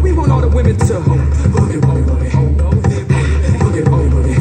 Now we want all the women to. Boogie, boogie, boogie. Boogie, boogie, boogie.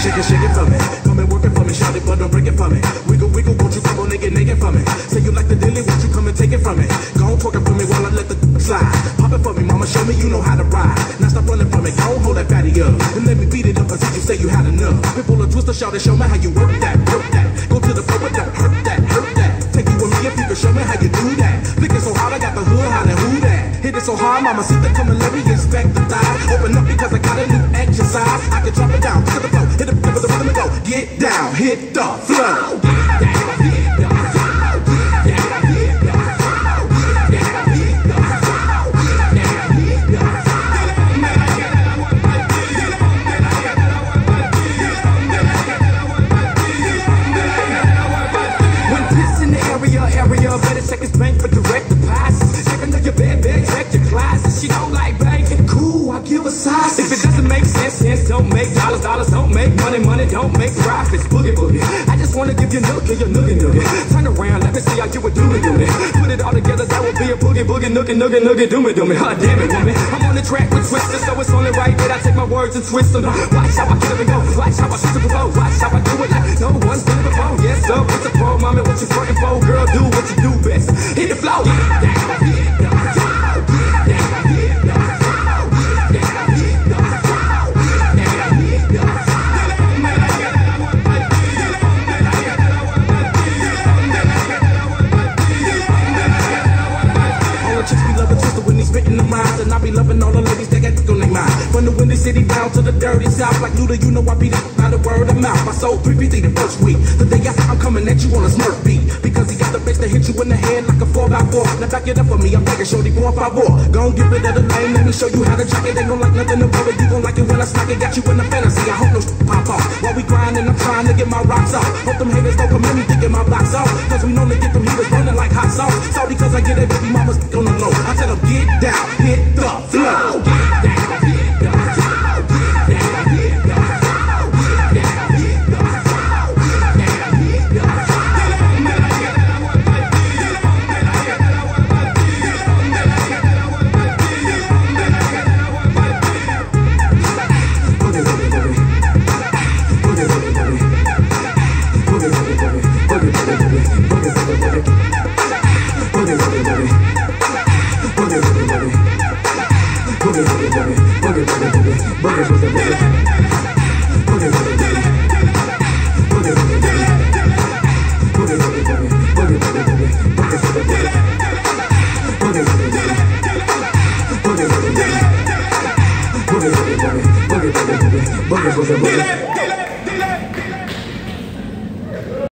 Shake it, shake it for me. Come and work it for me. Shout it, but don't break it for me. Wiggle, wiggle, won't you come on naked, naked for me? Say dilly, won't you come and take it from me? Go on, twerk it for me while I let the slide. Pop it for me, mama, show me you know how to ride. Now stop running from it, go hold that fatty up. And let me beat it up until you say you had enough. People a twist a shout and show me how you work that, work that. Go to the floor with that, hurt that, hurt that. Take you with me if you can show me how you do that. Flick it so hard, I got the hood, how who that. Hit it so hard, mama, see the come and let me inspect the thigh. Open up because I got a new exercise. I can drop it down to the floor, hit the flip of the rhythm and go. Get down, hit the flow. Your bed, bed, check your classes. She don't like banking, cool, I give her size. If it doesn't make sense, sense don't make dollars, dollars don't make money, money don't make profits. Boogie, boogie. I just wanna give you nookie, your noogie, noogie. Turn around, let me see how you would do it, do it. Put it all together, that would be a boogie, boogie, noogie, noogie, noogie, do me, do me. Hot damn it, woman. I'm on the track with twisters, so it's only right that I take my words and twist them. Watch how I get up and go, watch how I shoot the before, watch how I do it like no one's done it before. Yes, sir, what's the pro, mommy, what Twista when he's spitting the rhymes, and I be loving all the ladies that got on their mind. From the windy city down to the dirty south, like Luda, you know I beat it by the word of mouth. I sold 350 the first week. The day after, I'm coming at you on a smurf beat because he got the bass to hit you in the head like a 4x4. Now back it up for me, I'm begging shorty four five four. Gon' give it at lane, let me show you how to jack it. They gon' like nothing above it, you gon' like it when I smack it. Got you in the fantasy, I hope no pop off. While we grinding, I'm trying to get my rocks off. Hope them haters don't come in me thinking my blocks off. Cause we normally get them heaters burning like hot sauce. Sorry cause I get it, baby mama's Boogie, boogie, boogie.